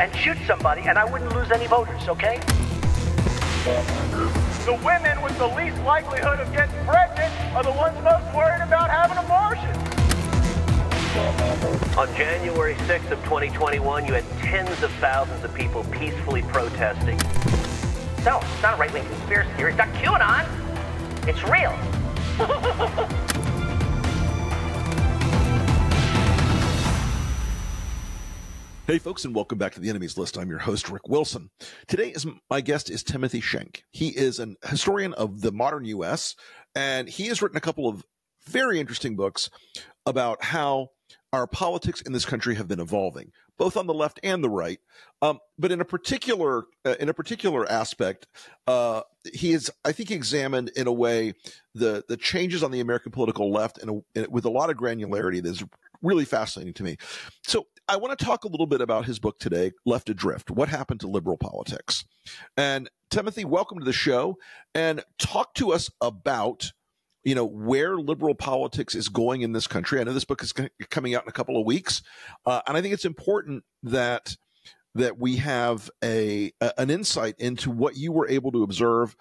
and shoot somebody and I wouldn't lose any voters, okay? The women with the least likelihood of getting pregnant are the ones most worried about having abortions. On January 6th of 2021, you had tens of thousands of people peacefully protesting. No, it's not a right-wing conspiracy theory. It's not QAnon. It's real. Hey, folks, and welcome back to the Enemies List. I'm your host, Rick Wilson. Today, is my guest is Timothy Shenk. He is an historian of the modern U.S., and he has written a couple of very interesting books about how our politics in this country have been evolving, both on the left and the right. Um, but in a particular uh, in a particular aspect, uh, he has, I think, examined in a way the the changes on the American political left in a, in, with a lot of granularity that is really fascinating to me. So I want to talk a little bit about his book today, Left Adrift What Happened to Liberal Politics. And Timothy, welcome to the show and talk to us about you know where liberal politics is going in this country. I know this book is coming out in a couple of weeks, uh, and I think it's important that that we have a, a an insight into what you were able to observe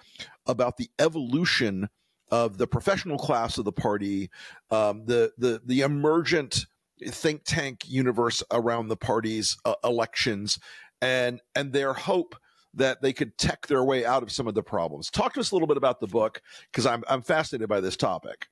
about the evolution of the professional class of the party, um, the the the emergent think tank universe around the party's uh, elections and and their hope that they could tech their way out of some of the problems. Talk to us a little bit about the book because I'm I'm fascinated by this topic.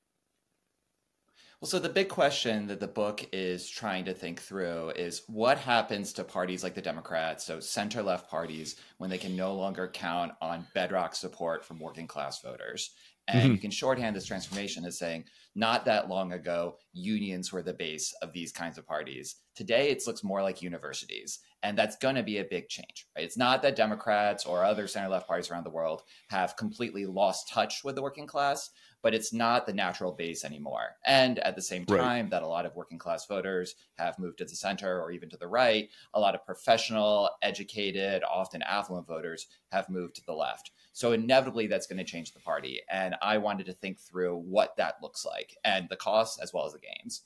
Well, so the big question that the book is trying to think through is what happens to parties like the Democrats, so center left parties, when they can no longer count on bedrock support from working class voters. And mm-hmm. you can shorthand this transformation as saying, not that long ago, unions were the base of these kinds of parties. Today, it looks more like universities. And that's going to be a big change. Right? It's not that Democrats or other center left parties around the world have completely lost touch with the working class, but it's not the natural base anymore. And at the same time, right. that a lot of working class voters have moved to the center or even to the right, a lot of professional, educated, often affluent voters have moved to the left. So inevitably, that's going to change the party. And I wanted to think through what that looks like and the costs as well as the gains.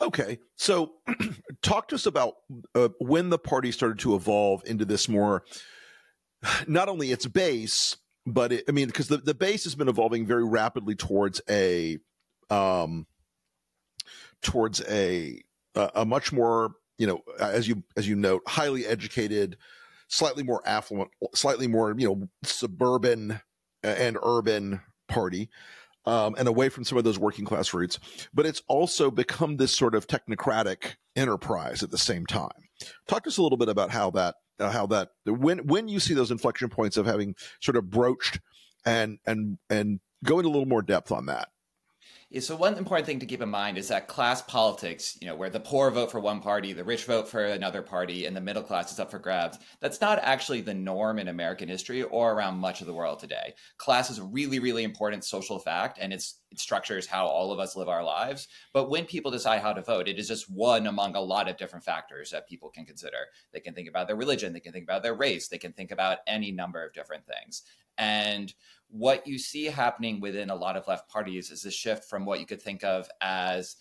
Okay, so talk to us about uh, when the party started to evolve into this more, not only its base, but it, I mean, because the, the base has been evolving very rapidly towards a, um, towards a a, a much more you know as you as you note highly educated slightly more affluent, slightly more you know suburban and urban party. Um, and away from some of those working class roots, but it's also become this sort of technocratic enterprise at the same time. Talk to us a little bit about how that, uh, how that, when when you see those inflection points of having sort of broached and and and go into a little more depth on that. So one important thing to keep in mind is that class politics, you know, where the poor vote for one party, the rich vote for another party, and the middle class is up for grabs, that's not actually the norm in American history or around much of the world today. Class is a really, really important social fact, and it's it structures how all of us live our lives. But when people decide how to vote, it is just one among a lot of different factors that people can consider. They can think about their religion, they can think about their race, they can think about any number of different things. And what you see happening within a lot of left parties is a shift from what you could think of as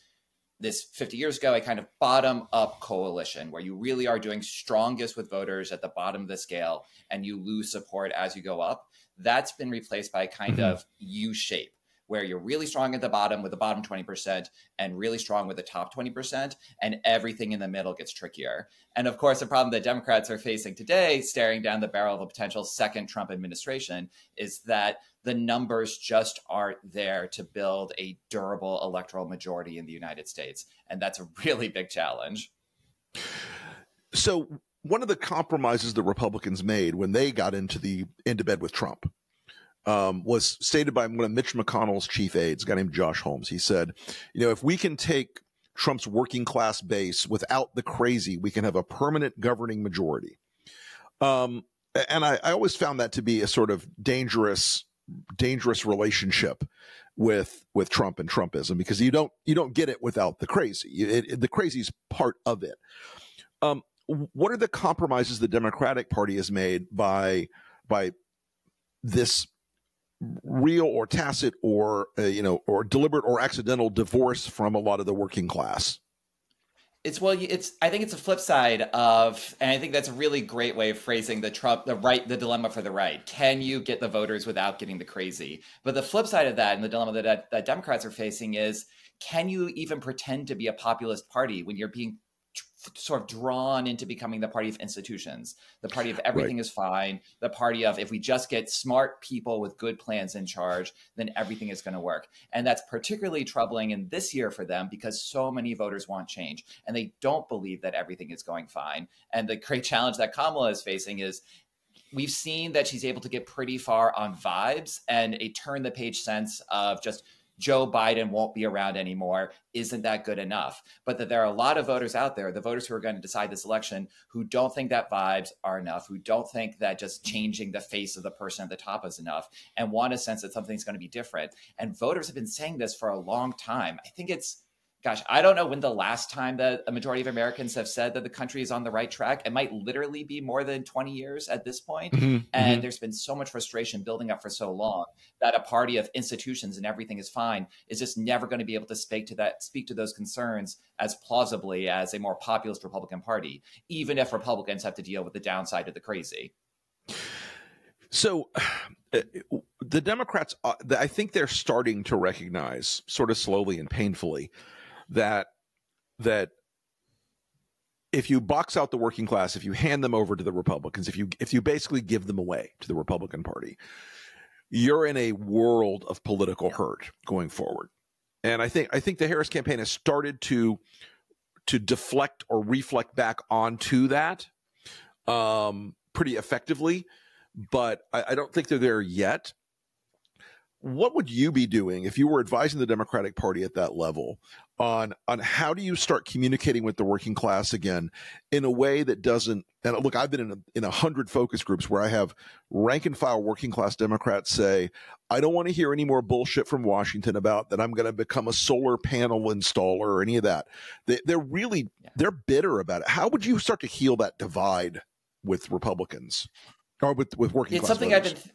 this 50 years ago, a kind of bottom up coalition where you really are doing strongest with voters at the bottom of the scale and you lose support as you go up. That's been replaced by a kind mm-hmm. of U shape where you're really strong at the bottom with the bottom 20% and really strong with the top 20%, and everything in the middle gets trickier. And of course, the problem that Democrats are facing today, staring down the barrel of a potential second Trump administration, is that the numbers just aren't there to build a durable electoral majority in the United States. And that's a really big challenge. So, one of the compromises the Republicans made when they got into the into bed with Trump um, was stated by one of Mitch McConnell's chief aides, a guy named Josh Holmes. He said, you know, if we can take Trump's working class base without the crazy, we can have a permanent governing majority. Um, and I, I always found that to be a sort of dangerous, dangerous relationship with with Trump and Trumpism because you don't you don't get it without the crazy. It, it, the crazy is part of it. Um, what are the compromises the Democratic Party has made by by this real or tacit or uh, you know or deliberate or accidental divorce from a lot of the working class? It's well it's i think it's a flip side of and i think that's a really great way of phrasing the trump the right the dilemma for the right. Can you get the voters without getting the crazy? But the flip side of that and the dilemma that, that democrats are facing is can you even pretend to be a populist party when you're being sort of drawn into becoming the party of institutions, the party of everything right. is fine, the party of if we just get smart people with good plans in charge, then everything is going to work. And that's particularly troubling in this year for them because so many voters want change and they don't believe that everything is going fine. And the great challenge that Kamala is facing is we've seen that she's able to get pretty far on vibes and a turn the page sense of just Joe Biden won't be around anymore. Isn't that good enough? But that there are a lot of voters out there, the voters who are going to decide this election, who don't think that vibes are enough, who don't think that just changing the face of the person at the top is enough, and want a sense that something's going to be different. And voters have been saying this for a long time. I think it's gosh, I don't know when the last time that a majority of Americans have said that the country is on the right track. It might literally be more than 20 years at this point. Mm-hmm, and mm-hmm. there's been so much frustration building up for so long that a party of institutions and everything is fine is just never going to be able to speak to that, speak to those concerns as plausibly as a more populist Republican Party, even if Republicans have to deal with the downside of the crazy. So uh, the Democrats, uh, I think they're starting to recognize, sort of slowly and painfully, that that if you box out the working class, if you hand them over to the Republicans, if you if you basically give them away to the Republican Party, you're in a world of political hurt going forward. And I think I think the Harris campaign has started to to deflect or reflect back onto that um, pretty effectively, but I, I don't think they're there yet what would you be doing if you were advising the Democratic Party at that level on on how do you start communicating with the working class again in a way that doesn't and look I've been in a, in a hundred focus groups where I have rank and file working class Democrats say I don't want to hear any more bullshit from Washington about that I'm going to become a solar panel installer or any of that they, they're really yeah. they're bitter about it how would you start to heal that divide with Republicans or with with working it's class something voters? I've been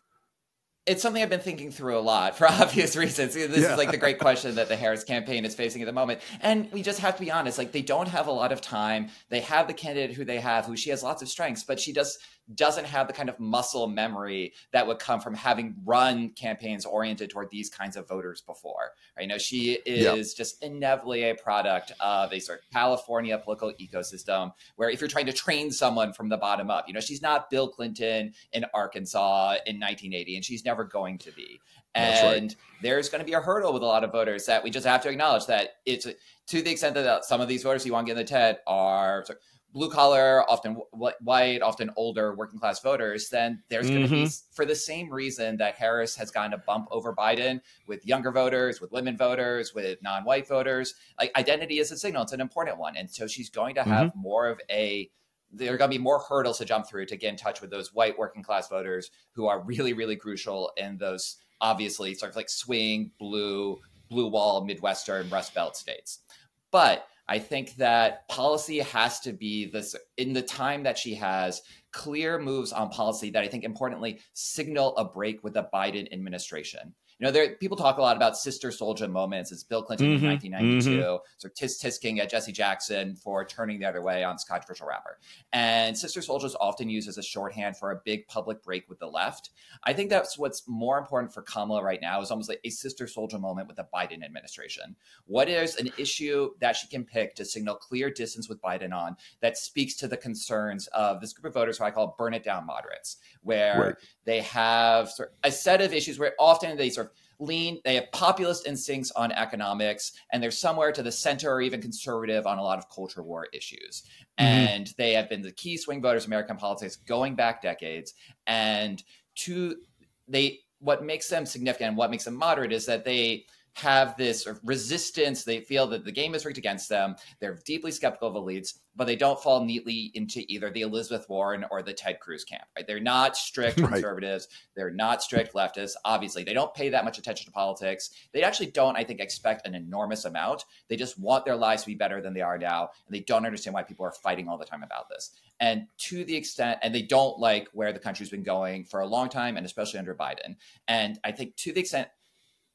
it's something I've been thinking through a lot for obvious reasons. This yeah. is like the great question that the Harris campaign is facing at the moment. And we just have to be honest, like they don't have a lot of time. They have the candidate who they have, who she has lots of strengths, but she does doesn't have the kind of muscle memory that would come from having run campaigns oriented toward these kinds of voters before. Right? You know, she is just inevitably a product of a sort of California political ecosystem where if you're trying to train someone from the bottom up, you know, she's not Bill Clinton in Arkansas in 1980, and she's never going to be. And right. there's going to be a hurdle with a lot of voters that we just have to acknowledge that it's to the extent that some of these voters you want to get in the TED are blue collar, often white, often older working class voters, then there's mm-hmm. going to be, for the same reason that Harris has gotten a bump over Biden with younger voters, with women voters, with non white voters. Like identity is a signal, it's an important one. And so she's going to have mm-hmm. more of a, there are going to be more hurdles to jump through to get in touch with those white working class voters who are really, really crucial in those obviously sort of like swing, blue, blue wall, Midwestern, Rust Belt states. But I think that policy has to be this in the time that she has clear moves on policy that I think importantly signal a break with the Biden administration. You know, there people talk a lot about Sister Souljah moments. It's Bill Clinton mm-hmm, in 1992, mm-hmm. sort of tis tisking at Jesse Jackson for turning the other way on this controversial rapper. And Sister Souljah's often used as a shorthand for a big public break with the left. I think that's what's more important for Kamala right now is almost like a Sister Souljah moment with the Biden administration. What is an issue that she can pick to signal clear distance with Biden on that speaks to the concerns of this group of voters who I call burn it down moderates, where right. they have sort of a set of issues where often they sort of lean, they have populist instincts on economics, and they're somewhere to the center or even conservative on a lot of culture war issues. Mm-hmm. And they have been the key swing voters in American politics going back decades. And to they what makes them significant and what makes them moderate is that they have this resistance. They feel that the game is rigged against them. They're deeply skeptical of elites, but they don't fall neatly into either the Elizabeth Warren or the Ted Cruz camp. Right? They're not strict conservatives. They're not strict leftists. Obviously, they don't pay that much attention to politics. They actually don't, I think, expect an enormous amount. They just want their lives to be better than they are now, and they don't understand why people are fighting all the time about this. And to the extent, and they don't like where the country's been going for a long time, and especially under Biden. And I think to the extent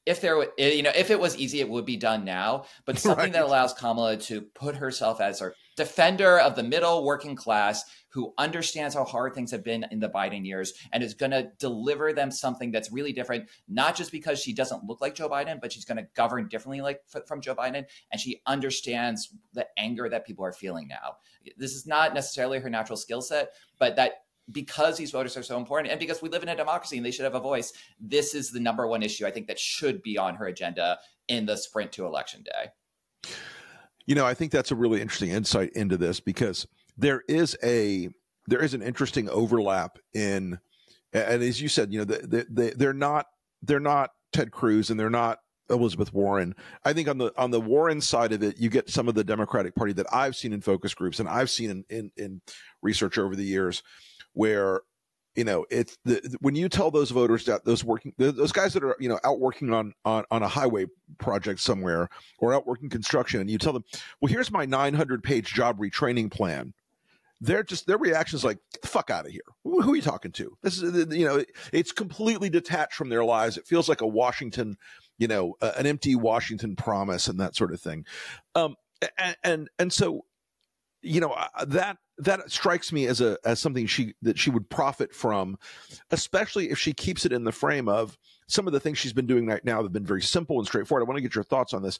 if there eh, you know if it was easy it would be done now but something right. that allows kamala to put herself as a defender of the middle working class who understands how hard things have been in the biden years and is going to deliver them something that's really different not just because she doesn't look like joe biden but she's going to govern differently like from joe biden and she understands the anger that people are feeling now this is not necessarily her natural skill set but that because these voters are so important and because we live in a democracy and they should have a voice, this is the number one issue I think that should be on her agenda in the sprint to election day. You know, I think that's a really interesting insight into this because there is a there is an interesting overlap in and as you said, you know, they, they, they're not they're not Ted Cruz and they're not Elizabeth Warren. I think on the on the Warren side of it, you get some of the Democratic Party that I've seen in focus groups and I've seen in in, in research over the years where you know it's the, when you tell those voters that those working those guys that are you know out working on, on on a highway project somewhere or out working construction and you tell them well here's my 900 page job retraining plan. They're just their reaction is like fuck out of here. Who, who, are you talking to? This is you know it's completely detached from their lives. It feels like a washington you know uh, an empty washington promise and that sort of thing. Um and and, and so you know uh, that that strikes me as a as something she that she would profit from, especially if she keeps it in the frame of some of the things she's been doing right now have been very simple and straightforward. I want to get your thoughts on this.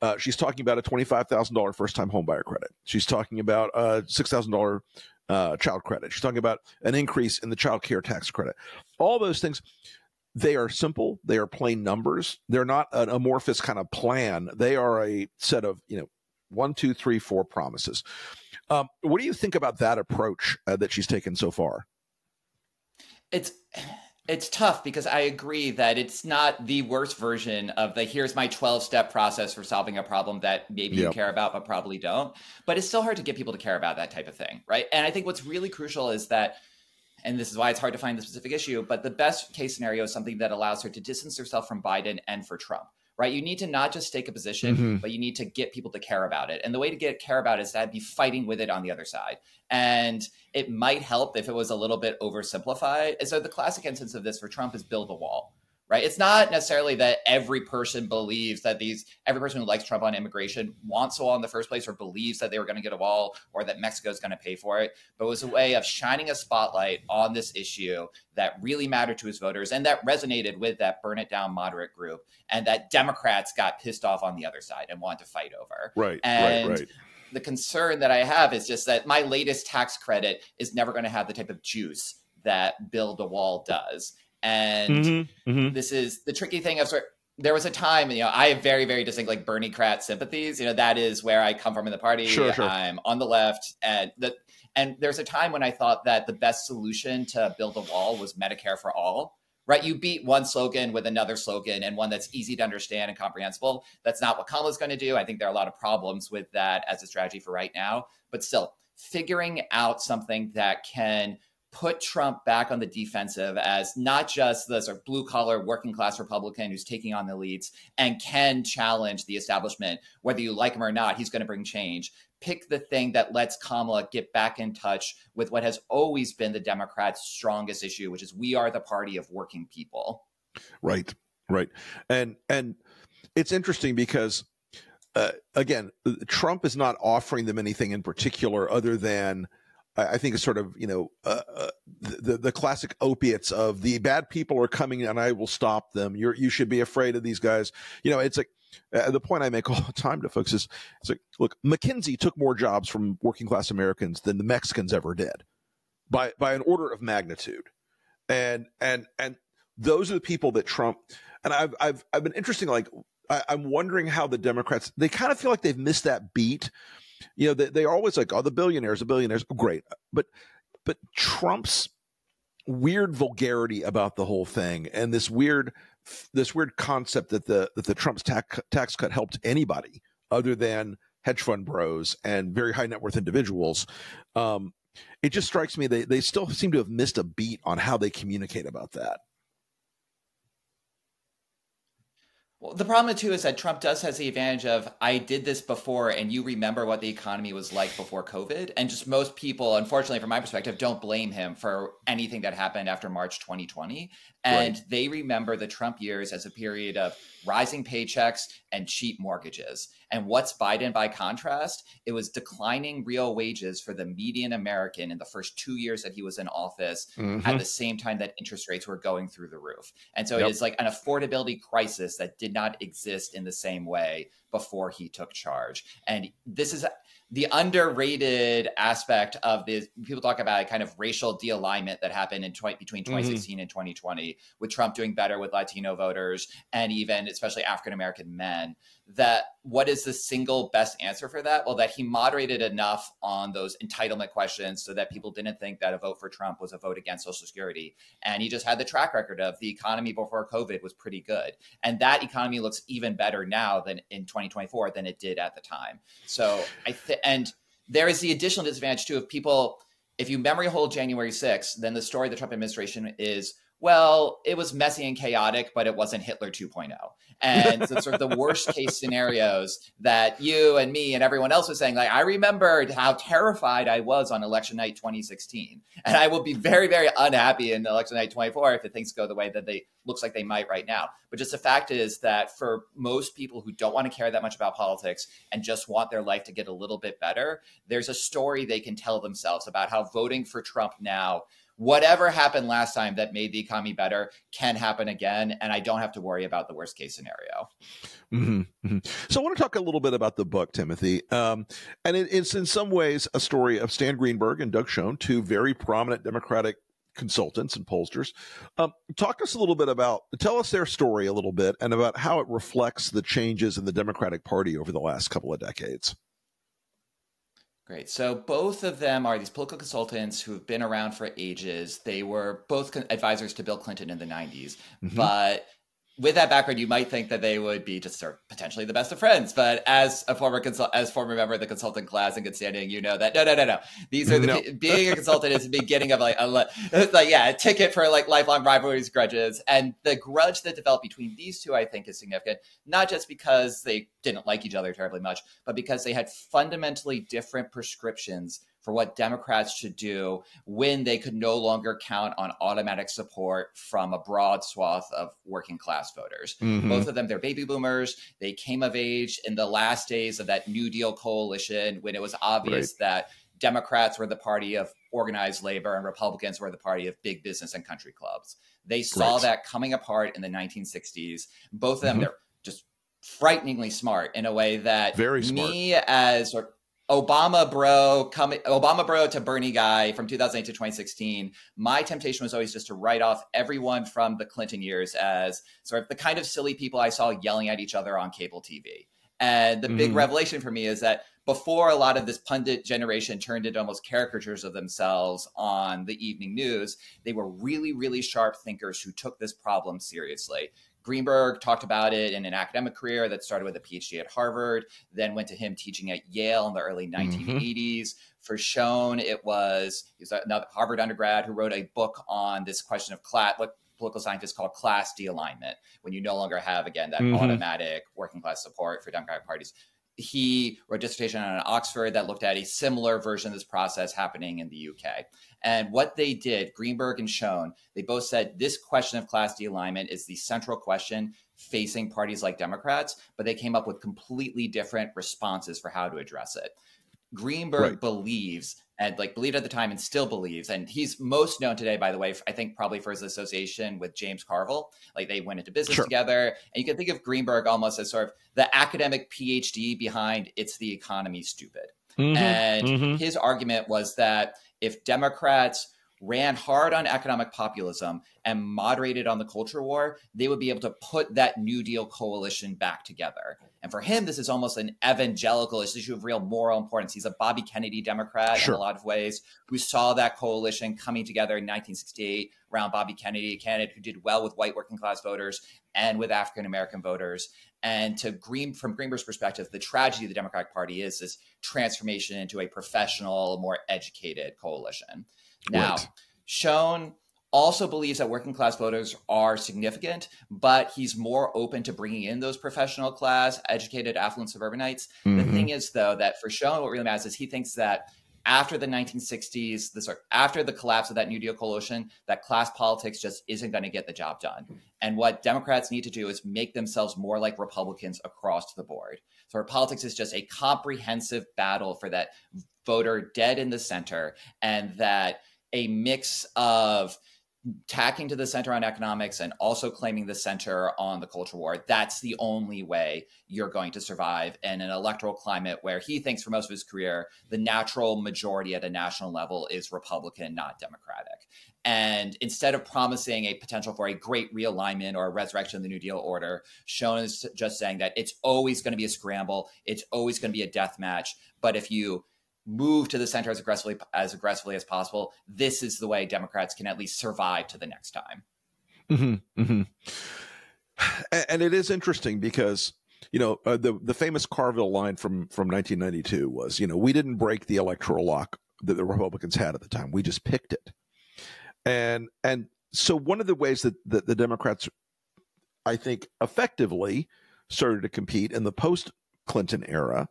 Uh, she's talking about a twenty-five thousand dollar first-time homebuyer credit. She's talking about a six thousand dollar uh, child credit. She's talking about an increase in the child care tax credit. All those things, they are simple. They are plain numbers. They're not an amorphous kind of plan. They are a set of you know one, two, three, four promises. Um, what do you think about that approach uh, that she's taken so far? It's it's tough because I agree that it's not the worst version of the here's my 12 step process for solving a problem that maybe yep. you care about but probably don't. But it's still hard to get people to care about that type of thing, right? And I think what's really crucial is that and this is why it's hard to find the specific issue, but the best case scenario is something that allows her to distance herself from Biden and for Trump right? You need to not just take a position, mm-hmm. but you need to get people to care about it. And the way to get care about it is to be fighting with it on the other side. And it might help if it was a little bit oversimplified. And so the classic instance of this for Trump is build a wall right? It's not necessarily that every person believes that these, every person who likes Trump on immigration wants a wall in the first place or believes that they were going to get a wall or that Mexico is going to pay for it. But it was a way of shining a spotlight on this issue that really mattered to his voters and that resonated with that burn it down moderate group and that Democrats got pissed off on the other side and wanted to fight over. Right. And right, right the concern that I have is just that my latest tax credit is never going to have the type of juice that Build a Wall does. And mm-hmm, mm-hmm. this is the tricky thing of sort there was a time, you know, I have very, very distinct like Berniecrat sympathies. You know, that is where I come from in the party. Sure, sure. I'm on the left, and the and there's a time when I thought that the best solution to build a wall was Medicare for all. Right, you beat one slogan with another slogan and one that's easy to understand and comprehensible. That's not what Kamala's going to do. I think there are a lot of problems with that as a strategy for right now. But still, figuring out something that can put Trump back on the defensive as not just the sort of blue collar working class Republican who's taking on the elites and can challenge the establishment, whether you like him or not, he's going to bring change. Pick the thing that lets Kamala get back in touch with what has always been the Democrats' strongest issue, which is we are the party of working people. Right, right, and and it's interesting because uh, again, Trump is not offering them anything in particular other than I think it's sort of you know uh, uh, the the classic opiates of the bad people are coming and I will stop them. You you should be afraid of these guys. You know, it's like uh, the point I make all the time to folks is it's like look, McKinsey took more jobs from working class Americans than the Mexicans ever did, by by an order of magnitude, and and and those are the people that Trump and I've I've I've been interesting like I, I'm wondering how the Democrats they kind of feel like they've missed that beat you know, they, they're always like, oh, the billionaires, the billionaires. Great. But, but Trump's weird vulgarity about the whole thing and this weird this weird concept that the that the Trump's tax tax cut helped anybody other than hedge fund bros and very high net worth individuals. Um, it just strikes me they they still seem to have missed a beat on how they communicate about that. Well, the problem too is that Trump does has the advantage of I did this before, and you remember what the economy was like before COVID, and just most people, unfortunately, from my perspective, don't blame him for anything that happened after March 2020, and right. they remember the Trump years as a period of rising paychecks and cheap mortgages. And what's Biden by contrast? It was declining real wages for the median American in the first two years that he was in office mm-hmm. at the same time that interest rates were going through the roof. And so yep. it is like an affordability crisis that did not exist in the same way before he took charge. And this is the underrated aspect of this people talk about kind of racial dealignment that happened in tw- between 2016 mm-hmm. and 2020 with trump doing better with latino voters and even especially african american men that what is the single best answer for that? Well that he moderated enough on those entitlement questions so that people didn't think that a vote for trump was a vote against social security. And he just had the track record of the economy before covid was pretty good. And that economy looks even better now than in 2024 than it did at the time. So i think and there is the additional disadvantage too of people. If you memory hold January 6th, then the story of the Trump administration is well, it was messy and chaotic, but it wasn't Hitler 2.0. And so sort of the worst case scenarios that you and me and everyone else was saying, like, I remembered how terrified I was on election night 2016. And I will be very, very unhappy in election night 24 if things go the way that they looks like they might right now. But just the fact is that for most people who don't want to care that much about politics and just want their life to get a little bit better, there's a story they can tell themselves about how voting for Trump now whatever happened last time that made the economy better can happen again. And I don't have to worry about the worst case scenario. Mm-hmm, mm-hmm. So I want to talk a little bit about the book, Timothy. Um, and it, it's in some ways a story of Stan Greenberg and Doug Schoen, two very prominent Democratic consultants and pollsters. Um, talk us a little bit about, tell us their story a little bit and about how it reflects the changes in the Democratic Party over the last couple of decades. Great. So both of them are these political consultants who have been around for ages. They were both advisors to Bill Clinton in the 90s, mm-hmm. but with that background, you might think that they would be just sort of potentially the best of friends. But as a former consult, as former member of the consultant class in good standing, you know that no, no, no, no. These are the no. being a consultant is the beginning of like a like yeah, a ticket for like lifelong rivalries, grudges, and the grudge that developed between these two, I think, is significant. Not just because they didn't like each other terribly much, but because they had fundamentally different prescriptions for what Democrats should do when they could no longer count on automatic support from a broad swath of working class voters. Mm-hmm. Both of them, they're baby boomers. They came of age in the last days of that New Deal coalition when it was obvious right. that Democrats were the party of organized labor and Republicans were the party of big business and country clubs. They saw right. that coming apart in the 1960s. Both of them, mm-hmm. they're just frighteningly smart in a way that Very smart. me as Obama bro coming Obama bro to Bernie guy from 2008 to 2016. My temptation was always just to write off everyone from the Clinton years as sort of the kind of silly people I saw yelling at each other on cable TV. And the mm-hmm. big revelation for me is that before a lot of this pundit generation turned into almost caricatures of themselves on the evening news, they were really, really sharp thinkers who took this problem seriously. Greenberg talked about it in an academic career that started with a PhD at Harvard, then went to him teaching at Yale in the early 1980s. Mm-hmm. For Schoen, it was he's another Harvard undergrad who wrote a book on this question of class, what political scientists call class de-alignment, when you no longer have again that mm-hmm. automatic working class support for Democratic parties he wrote a dissertation on Oxford that looked at a similar version of this process happening in the UK. And what they did, Greenberg and Schoen, they both said this question of class de-alignment is the central question facing parties like Democrats, but they came up with completely different responses for how to address it. Greenberg right. believes and like believed at the time and still believes and he's most known today by the way i think probably for his association with james carville like they went into business sure. together and you can think of greenberg almost as sort of the academic phd behind it's the economy stupid mm-hmm. and mm-hmm. his argument was that if democrats ran hard on economic populism and moderated on the culture war, they would be able to put that New Deal coalition back together. And for him, this is almost an evangelical issue of real moral importance. He's a Bobby Kennedy Democrat sure. in a lot of ways who saw that coalition coming together in 1968 around Bobby Kennedy, a candidate who did well with white working class voters and with African American voters. And to Green, from Greenberg's perspective, the tragedy of the Democratic Party is this transformation into a professional, more educated coalition. Now, right. Schoen also believes that working class voters are significant, but he's more open to bringing in those professional class, educated, affluent suburbanites. Mm-hmm. The thing is, though, that for Schoen, what really matters is he thinks that after the 1960s, this after the collapse of that New Deal coalition, that class politics just isn't going to get the job done. And what Democrats need to do is make themselves more like Republicans across the board. So our politics is just a comprehensive battle for that voter dead in the center, and that a mix of tacking to the center on economics and also claiming the center on the culture war. That's the only way you're going to survive in an electoral climate where he thinks for most of his career, the natural majority at a national level is Republican, not Democratic. And instead of promising a potential for a great realignment or a resurrection of the New Deal order, Schoen is just saying that it's always going to be a scramble, it's always going to be a death match. But if you move to the center as aggressively as aggressively as possible. This is the way Democrats can at least survive to the next time. Mm-hmm, mm-hmm. And it is interesting because you know uh, the the famous Carville line from from 1992 was you know we didn't break the electoral lock that the Republicans had at the time. We just picked it. And and so one of the ways that, that the Democrats I think effectively started to compete in the post Clinton era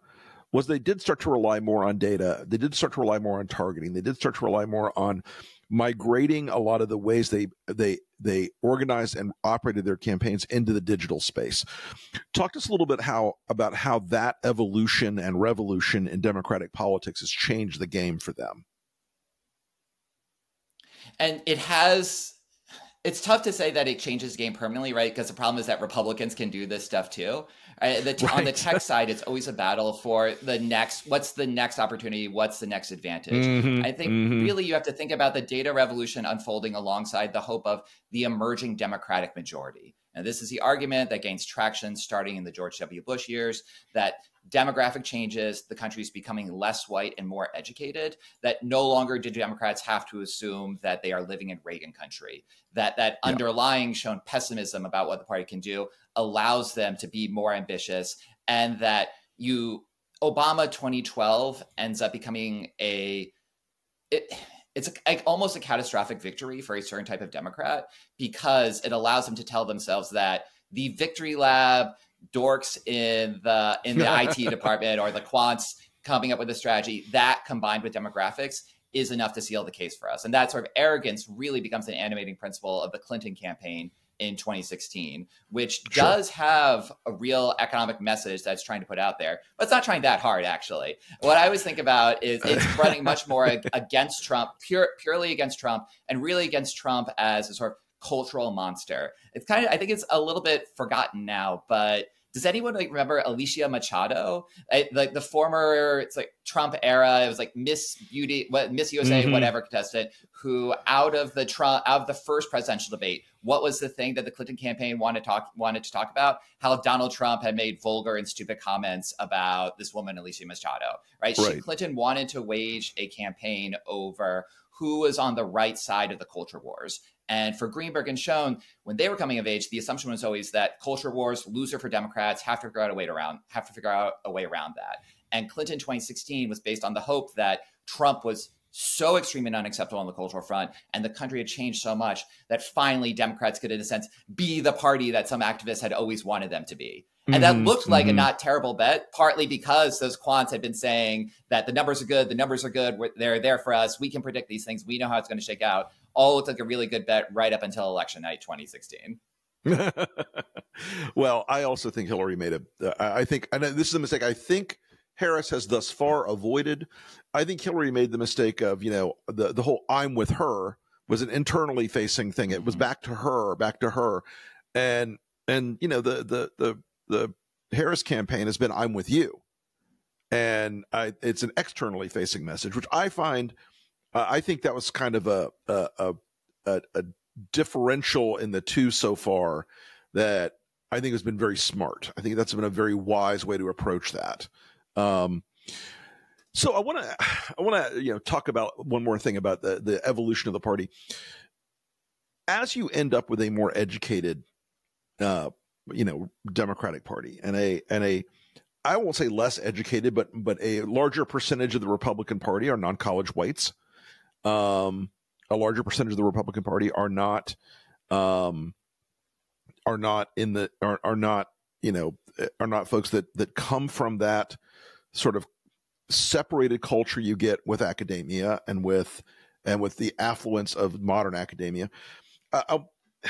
was they did start to rely more on data. They did start to rely more on targeting. They did start to rely more on migrating a lot of the ways they they they organized and operated their campaigns into the digital space. Talk to us a little bit how about how that evolution and revolution in democratic politics has changed the game for them. And it has it's tough to say that it changes the game permanently, right? Because the problem is that Republicans can do this stuff too. Right? The, right. On the tech side, it's always a battle for the next. What's the next opportunity? What's the next advantage? Mm-hmm, I think mm-hmm. really you have to think about the data revolution unfolding alongside the hope of the emerging Democratic majority. And this is the argument that gains traction starting in the George W. Bush years that demographic changes, the country is becoming less white and more educated, that no longer do Democrats have to assume that they are living in Reagan country, that that yeah. underlying Schoen pessimism about what the party can do allows them to be more ambitious and that you Obama 2012 ends up becoming a it, it's a, a, almost a catastrophic victory for a certain type of Democrat because it allows them to tell themselves that the victory lab, dorks in the in the IT department or the quants coming up with a strategy that combined with demographics is enough to seal the case for us. And that sort of arrogance really becomes an animating principle of the Clinton campaign in 2016, which sure. does have a real economic message that's trying to put out there, but it's not trying that hard, actually. What I always think about is it's running much more against Trump, pure, purely against Trump, and really against Trump as a sort of cultural monster. It's kind of, I think it's a little bit forgotten now, but does anyone like remember Alicia Machado, like the former it's like Trump era? It was like Miss Beauty, what Miss USA, mm-hmm. whatever contestant who out of the Trump out of the first presidential debate, what was the thing that the Clinton campaign wanted to talk wanted to talk about? How Donald Trump had made vulgar and stupid comments about this woman Alicia Machado, right? right. She, Clinton wanted to wage a campaign over who was on the right side of the culture wars. And for Greenberg and Schoen, when they were coming of age, the assumption was always that culture wars, loser for Democrats, have to figure out a way around, have to figure out a way around that. And Clinton 2016 was based on the hope that Trump was so extreme and unacceptable on the cultural front, and the country had changed so much that finally Democrats could, in a sense, be the party that some activists had always wanted them to be. And that mm-hmm, looked like mm-hmm. a not terrible bet, partly because those quants had been saying that the numbers are good, the numbers are good, they're there for us, we can predict these things, we know how it's going to shake out all looked like a really good bet right up until election night 2016. well, I also think Hillary made a. Uh, I think, and this is a mistake. I think Harris has thus far avoided. I think Hillary made the mistake of, you know, the the whole "I'm with her" was an internally facing thing. It was mm-hmm. back to her, back to her, and and you know the the the the Harris campaign has been "I'm with you," and I, it's an externally facing message, which I find I think that was kind of a a, a, a differential in the two so far that I think has been very smart. I think that's been a very wise way to approach that. Um, so I want to I want to you know talk about one more thing about the the evolution of the party. As you end up with a more educated, uh, you know, Democratic Party and a and a I won't say less educated, but but a larger percentage of the Republican Party are non college whites. Um, a larger percentage of the Republican Party are not um, are not in the are, are not you know are not folks that that come from that sort of separated culture you get with academia and with and with the affluence of modern academia. Uh, uh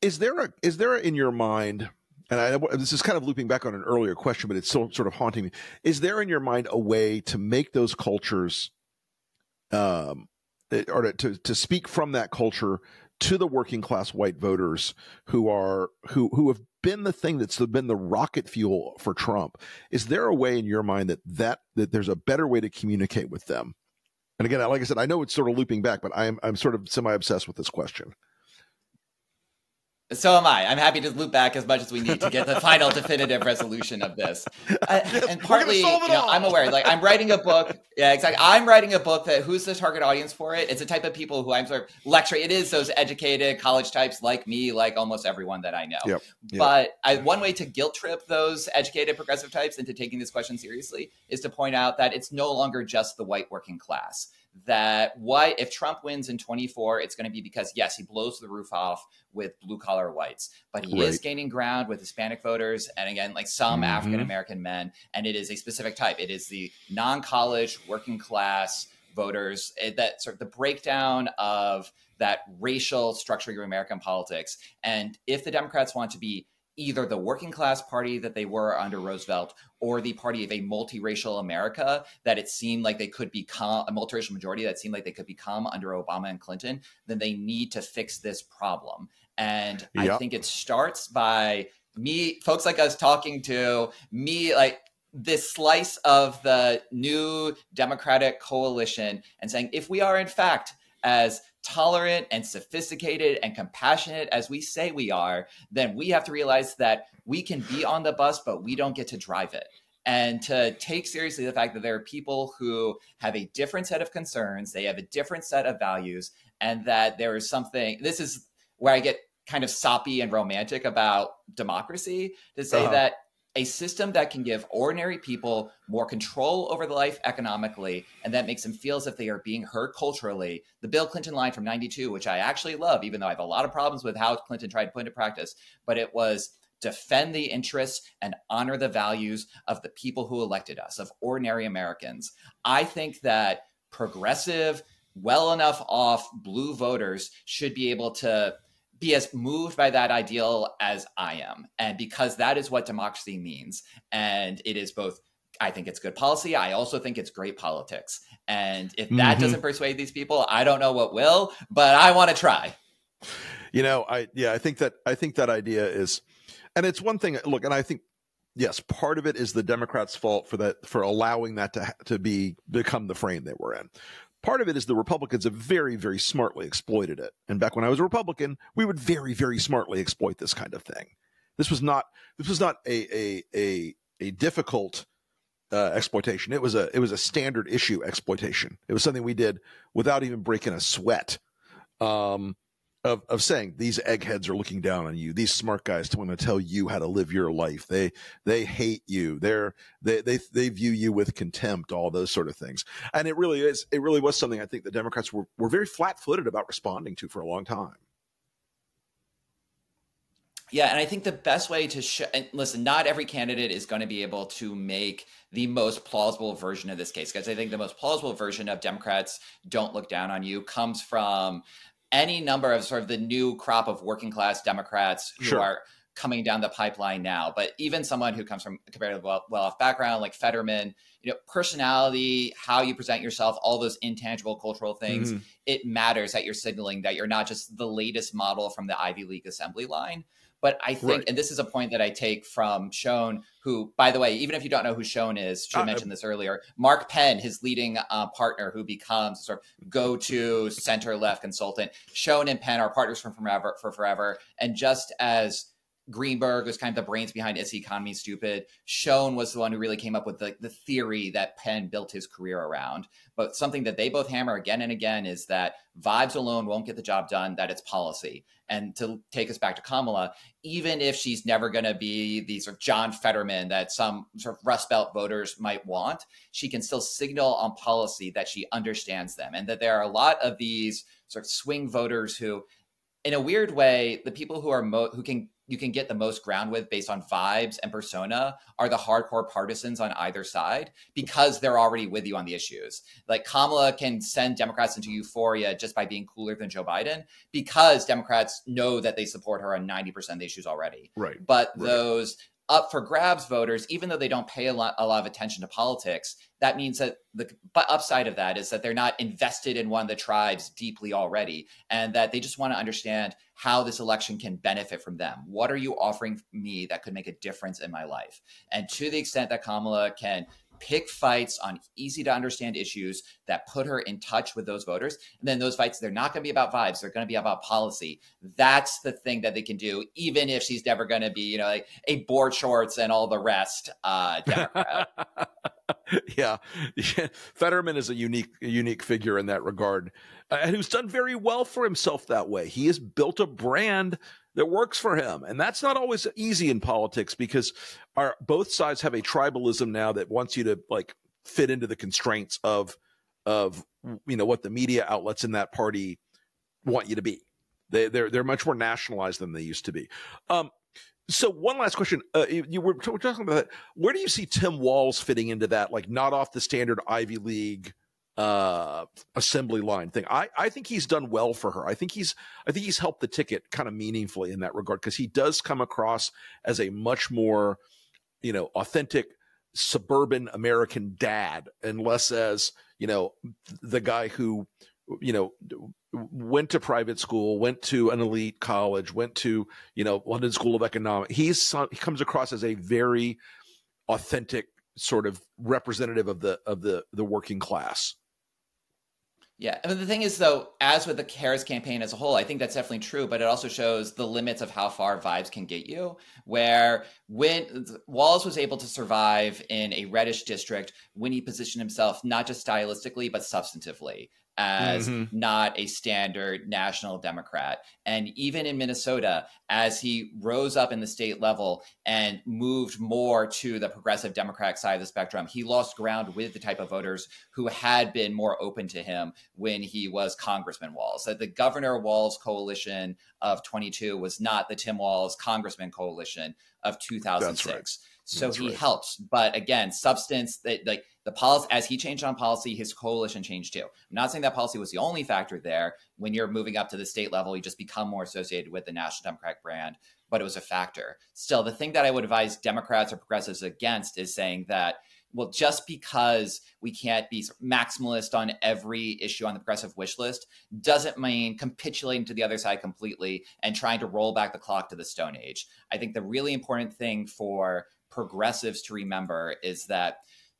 is there a is there in your mind? And I, this is kind of looping back on an earlier question, but it's still sort of haunting me. Is there in your mind a way to make those cultures um, eh, or to, to speak from that culture to the working class white voters who are who who have been the thing that's been the rocket fuel for Trump. Is there a way in your mind that that that there's a better way to communicate with them? And again, like I said, I know it's sort of looping back, but I'm I'm sort of semi obsessed with this question. So am I. I'm happy to loop back as much as we need to get the final definitive resolution of this. Uh, and partly, you know, I'm aware. Like I'm writing a book. Yeah, exactly. I'm writing a book that who's the target audience for it? It's a type of people who I'm sort of lecturing. It is those educated college types like me, like almost everyone that I know. Yep. Yep. But I, one way to guilt trip those educated progressive types into taking this question seriously is to point out that it's no longer just the white working class that why if Trump wins in 24, it's going to be because yes, he blows the roof off with blue collar whites, but he right. is gaining ground with Hispanic voters and again like some mm-hmm. African American men, and it is a specific type. It is the non college working class voters it, eh, that sort of the breakdown of that racial structure of American politics. And if the Democrats want to be either the working class party that they were under Roosevelt or the party of a multiracial America that it seemed like they could become a multiracial majority that seemed like they could become under Obama and Clinton, then they need to fix this problem. And yep. I think it starts by me, folks like us talking to me, like this slice of the new Democratic coalition and saying, if we are in fact as tolerant and sophisticated and compassionate as we say we are, then we have to realize that we can be on the bus, but we don't get to drive it. And to take seriously the fact that there are people who have a different set of concerns, they have a different set of values, and that there is something. This is where I get kind of soppy and romantic about democracy to say uh-huh. that a system that can give ordinary people more control over the life economically and that makes them feel as if they are being heard culturally. The Bill Clinton line from 92, which I actually love, even though I have a lot of problems with how Clinton tried to put into practice, but it was defend the interests and honor the values of the people who elected us, of ordinary Americans. I think that progressive, well enough off blue voters should be able to be as moved by that ideal as I am. And because that is what democracy means. And it is both, I think it's good policy. I also think it's great politics. And if that mm-hmm. doesn't persuade these people, I don't know what will, but I want to try. You know, I, yeah, I think that, I think that idea is, and it's one thing, look, and I think, yes, part of it is the Democrats' fault for that, for allowing that to, to be, become the frame they were in. Part of it is the Republicans have very, very smartly exploited it. And back when I was a Republican, we would very, very smartly exploit this kind of thing. This was not this was not a a a, a difficult uh, exploitation. It was a it was a standard issue exploitation. It was something we did without even breaking a sweat. Um, of of saying these eggheads are looking down on you. These smart guys want to tell you how to live your life. They they hate you. They're they they they view you with contempt. All those sort of things. And it really is. It really was something I think the Democrats were were very flat footed about responding to for a long time. Yeah, and I think the best way to listen, not every candidate is going to be able to make the most plausible version of this case because I think the most plausible version of Democrats don't look down on you comes from any number of sort of the new crop of working class Democrats who sure. are coming down the pipeline now. But even someone who comes from a comparatively well, off background, like Fetterman, you know, personality, how you present yourself, all those intangible cultural things, mm-hmm. it matters that you're signaling that you're not just the latest model from the Ivy League assembly line. But I think, right. and this is a point that I take from Schoen, who, by the way, even if you don't know who Schoen is, should uh, mention this earlier. Mark Penn, his leading uh, partner, who becomes sort of go-to center-left consultant. Schoen and Penn are partners from forever, for forever, and just as Greenberg was kind of the brains behind Is the Economy Stupid. Schoen was the one who really came up with the, the theory that Penn built his career around. But something that they both hammer again and again is that vibes alone won't get the job done, that it's policy. And to take us back to Kamala, even if she's never going to be the sort of John Fetterman that some sort of Rust Belt voters might want, she can still signal on policy that she understands them and that there are a lot of these sort of swing voters who in a weird way, the people who are mo- who can you can get the most ground with based on vibes and persona are the hardcore partisans on either side because they're already with you on the issues. Like Kamala can send Democrats into euphoria just by being cooler than Joe Biden because Democrats know that they support her on 90% of the issues already. Right. But right. those up for grabs voters, even though they don't pay a lot, a lot of attention to politics, that means that the but upside of that is that they're not invested in one of the tribes deeply already, and that they just want to understand how this election can benefit from them. What are you offering me that could make a difference in my life? And to the extent that Kamala can pick fights on easy to understand issues that put her in touch with those voters. And then those fights, they're not going to be about vibes. They're going to be about policy. That's the thing that they can do, even if she's never going to be, you know, like a board shorts and all the rest uh, yeah. yeah. Fetterman is a unique, unique figure in that regard, uh, and who's done very well for himself that way. He has built a brand that works for him. And that's not always easy in politics because our both sides have a tribalism now that wants you to like fit into the constraints of of you know what the media outlets in that party want you to be. They they're they're much more nationalized than they used to be. Um, so one last question: uh, you, you were talking about that. Where do you see Tim Walz fitting into that? Like not off the standard Ivy League uh assembly line thing. I I think he's done well for her. I think he's I think he's helped the ticket kind of meaningfully in that regard because he does come across as a much more you know authentic suburban American dad and less as you know the guy who you know went to private school, went to an elite college, went to you know London School of Economics. He's he comes across as a very authentic sort of representative of the of the the working class. Yeah, I mean, the thing is, though, as with the Harris campaign as a whole, I think that's definitely true, but it also shows the limits of how far vibes can get you. Where when Walz was able to survive in a reddish district when he positioned himself not just stylistically but substantively as mm-hmm. not a standard national Democrat. And even in Minnesota, as he rose up in the state level and moved more to the progressive Democratic side of the spectrum, he lost ground with the type of voters who had been more open to him when he was Congressman Walz. So the Governor Walz coalition of 22 was not the Tim Walz Congressman coalition of 2006. So That's he right. helps. But again, substance that like the policy as he changed on policy, his coalition changed too. I'm not saying that policy was the only factor there. When you're moving up to the state level, you just become more associated with the National Democratic brand, but it was a factor. Still, the thing that I would advise Democrats or progressives against is saying that well, just because we can't be maximalist on every issue on the progressive wish list doesn't mean capitulating to the other side completely and trying to roll back the clock to the Stone Age. I think the really important thing for progressives to remember is that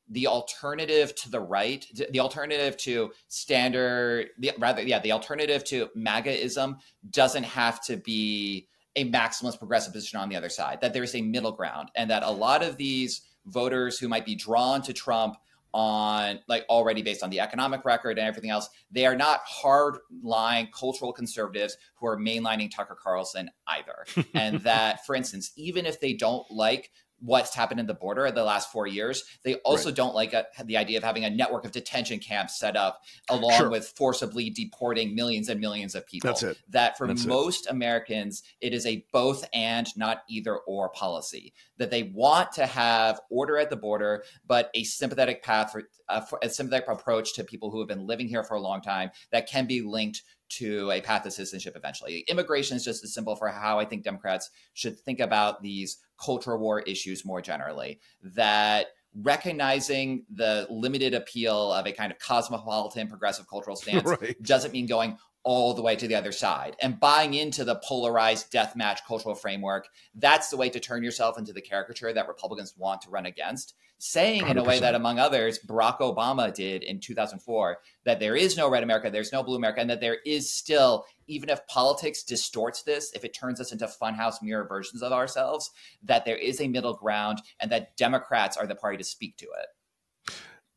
the alternative to the right, the alternative to standard, the, rather, yeah, the alternative to MAGAism doesn't have to be a maximalist progressive position on the other side, that there's a middle ground, and that a lot of these voters who might be drawn to Trump on like already based on the economic record and everything else. They are not hard line cultural conservatives who are mainlining Tucker Carlson either. and that, for instance, even if they don't like what's happened in the border in the last four years. They also right. don't like a, the idea of having a network of detention camps set up along sure. with forcibly deporting millions and millions of people. That's it. That for That's most it. Americans, it is a both and, not either or policy. That they want to have order at the border, but a sympathetic path for, uh, for a sympathetic approach to people who have been living here for a long time that can be linked to a path to citizenship eventually. Immigration is just as simple for how I think Democrats should think about these cultural war issues more generally. That recognizing the limited appeal of a kind of cosmopolitan progressive cultural stance right. doesn't mean going all the way to the other side and buying into the polarized deathmatch cultural framework. That's the way to turn yourself into the caricature that Republicans want to run against. Saying 100%. in a way that, among others, Barack Obama did in 2004 that there is no red America, there's no blue America, and that there is still, even if politics distorts this, if it turns us into funhouse mirror versions of ourselves, that there is a middle ground and that Democrats are the party to speak to it.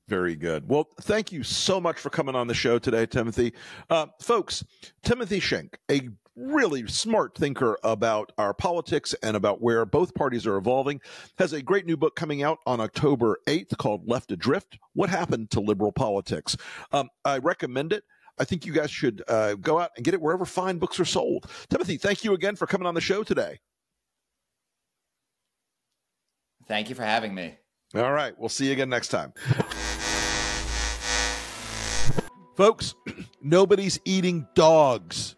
Very good. Well, thank you so much for coming on the show today, Timothy. Uh, folks, Timothy Shenk, a really smart thinker about our politics and about where both parties are evolving, has a great new book coming out on October 8th called Left Adrift What Happened to Liberal Politics. Um, I recommend it. I think you guys should uh, go out and get it wherever fine books are sold. Timothy, thank you again for coming on the show today. Thank you for having me. All right. We'll see you again next time. Folks, nobody's eating dogs.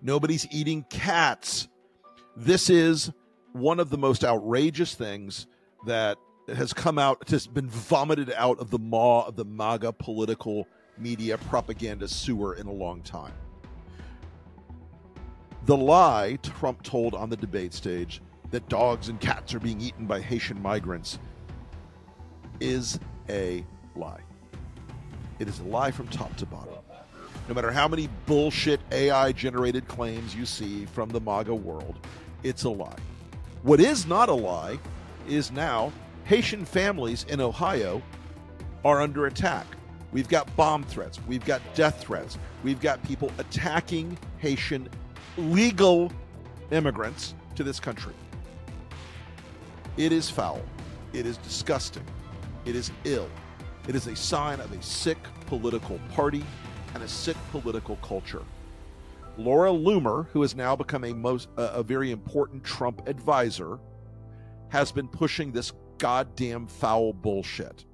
Nobody's eating cats. This is one of the most outrageous things that has come out, has been vomited out of the maw of the MAGA political media propaganda sewer in a long time. The lie Trump told on the debate stage that dogs and cats are being eaten by Haitian migrants is a lie. It is a lie from top to bottom. No matter how many bullshit AI generated claims you see from the MAGA world, it's a lie. What is not a lie is now Haitian families in Ohio are under attack. We've got bomb threats, we've got death threats, we've got people attacking Haitian legal immigrants to this country. It is foul. It is disgusting. It is ill. It is a sign of a sick political party and a sick political culture. Laura Loomer, who has now become a most uh, a very important Trump advisor, has been pushing this goddamn foul bullshit.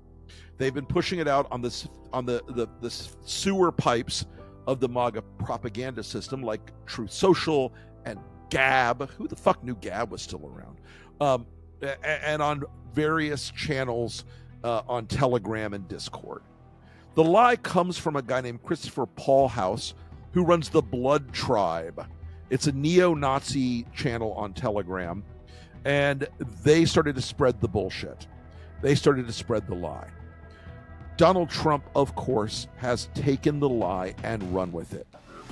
They've been pushing it out on this on the the, the sewer pipes of the MAGA propaganda system, like Truth Social and Gab. Who the fuck knew Gab was still around? Um, and on various channels uh, on Telegram and Discord. The lie comes from a guy named Christopher Pohlhaus, who runs the Blood Tribe. It's a neo Nazi channel on Telegram, and they started to spread the bullshit. They started to spread the lie. Donald Trump, of course, has taken the lie and run with it.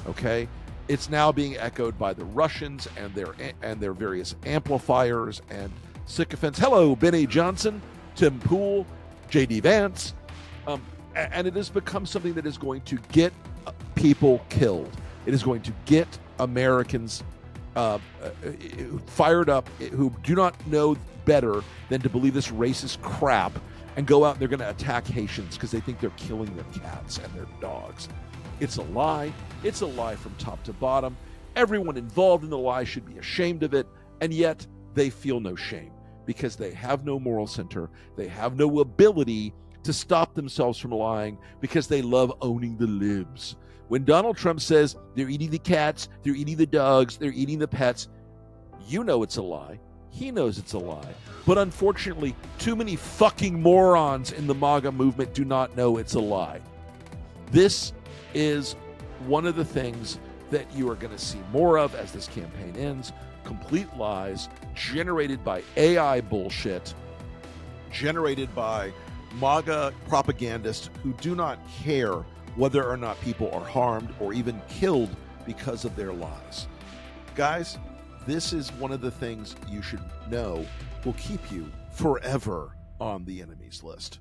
Okay? It's now being echoed by the Russians and their and their various amplifiers and sycophants. Hello, Benny Johnson, Tim Pool, J.D. Vance. Um, and it has become something that is going to get uh, people killed. It is going to get Americans uh, uh, fired up who do not know better than to believe this racist crap and go out and they're going to attack Haitians because they think they're killing their cats and their dogs. It's a lie. It's a lie from top to bottom. Everyone involved in the lie should be ashamed of it, and yet they feel no shame because they have no moral center. They have no ability to stop themselves from lying because they love owning the libs. When Donald Trump says they're eating the cats, they're eating the dogs, they're eating the pets, you know it's a lie. He knows it's a lie. But unfortunately, too many fucking morons in the MAGA movement do not know it's a lie. This is one of the things that you are going to see more of as this campaign ends complete lies generated by AI bullshit, generated by MAGA propagandists who do not care whether or not people are harmed or even killed because of their lies. Guys, this is one of the things you should know will keep you forever on the enemies list.